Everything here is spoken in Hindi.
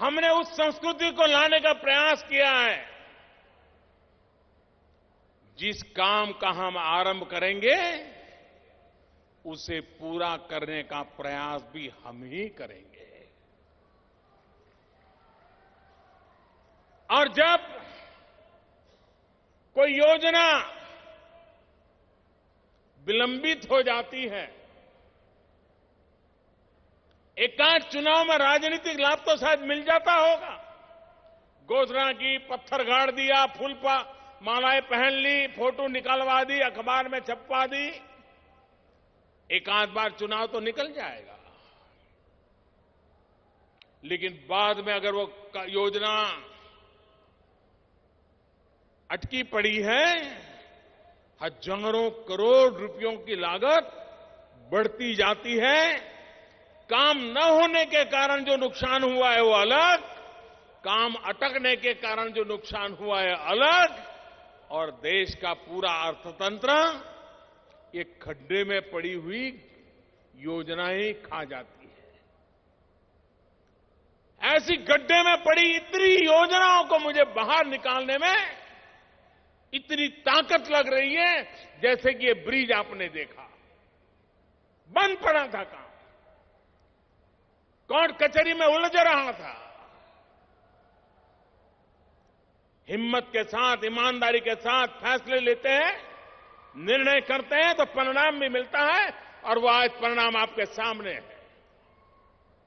हमने उस संस्कृति को लाने का प्रयास किया है। जिस काम का हम आरंभ करेंगे, उसे पूरा करने का प्रयास भी हम ही करेंगे। और जब कोई योजना विलंबित हो जाती है एकाध चुनाव में राजनीतिक लाभ तो शायद मिल जाता होगा। घोषणा की पत्थर गाड़ दिया, फूल मालाएँ पहन ली, फ़ोटो निकलवा दी, अखबार में छपवा दी। एक आध बार चुनाव तो निकल जाएगा। लेकिन बाद में अगर वो योजना अटकी पड़ी है, हज़ारों करोड़ रुपयों की लागत बढ़ती जाती है काम न होने के कारण जो नुकसान हुआ है वो अलग, काम अटकने के कारण जो नुकसान हुआ है अलग, और देश का पूरा अर्थतंत्र ये खड्डे में पड़ी हुई योजनाएँ खा जाती है। ऐसी गड्ढे में पड़ी इतनी योजनाओं को मुझे बाहर निकालने में इतनी ताकत लग रही है, जैसे कि ये ब्रिज आपने देखा। बंद पड़ा था काम। कोर्ट कचहरी में उलझ रहा था। हिम्मत के साथ, ईमानदारी के साथ फैसले लेते हैं, निर्णय करते हैं तो परिणाम भी मिलता है, और वह आज परिणाम आपके सामने है।